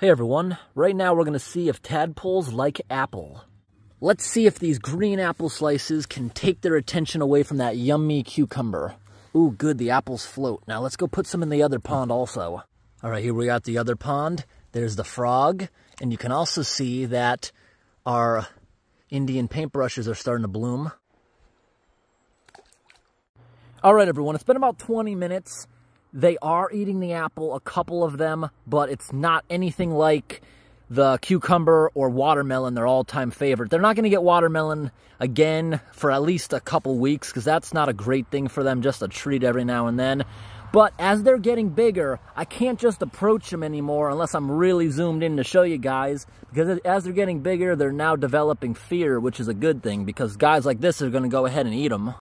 Hey everyone, right now we're to see if tadpoles like apple. Let's see if these green apple slices can take their attention away from that yummy cucumber. Ooh, good, the apples float. Now let's go put some in the other pond also. All right, here we got the other pond. There's the frog, and you can also see that our Indian paintbrushes are starting to bloom. All right, everyone, it's been about 20 minutes. They are eating the apple, a couple of them, but it's not anything like the cucumber or watermelon, their all-time favorite. They're not going to get watermelon again for at least a couple weeks because that's not a great thing for them, just a treat every now and then. But as they're getting bigger, I can't just approach them anymore unless I'm really zoomed in to show you guys. Because as they're getting bigger, they're now developing fear, which is a good thing because guys like this are going to go ahead and eat them.